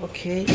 Ok.